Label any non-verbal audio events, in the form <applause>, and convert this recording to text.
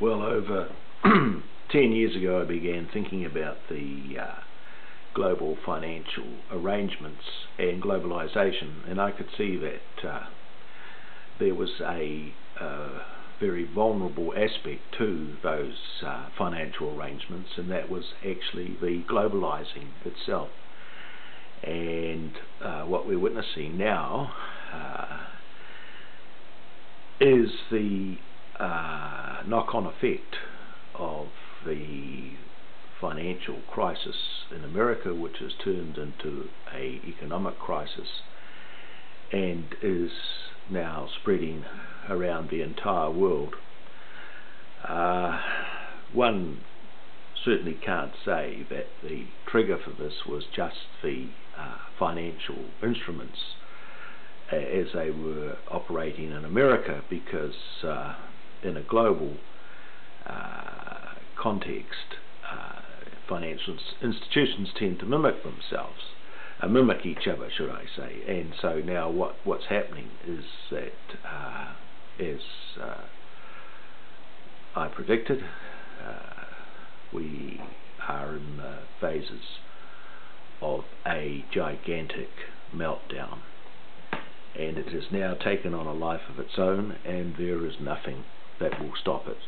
Well, over <clears throat> 10 years ago, I began thinking about the uh, global financial arrangements and globalization, and I could see that uh, there was a uh, very vulnerable aspect to those uh, financial arrangements, and that was actually the globalizing itself. And uh, what we're witnessing now uh, is the knock-on effect of the financial crisis in America, which has turned into a economic crisis and is now spreading around the entire world. Uh, one certainly can't say that the trigger for this was just the uh, financial instruments as they were operating in America because uh, in a global uh, context, uh, financial institutions tend to mimic themselves, uh, mimic each other, should I say. And so now what, what's happening is that, uh, as uh, I predicted, we are in phases of a gigantic meltdown and it has now taken on a life of its own and there is nothing that will stop it.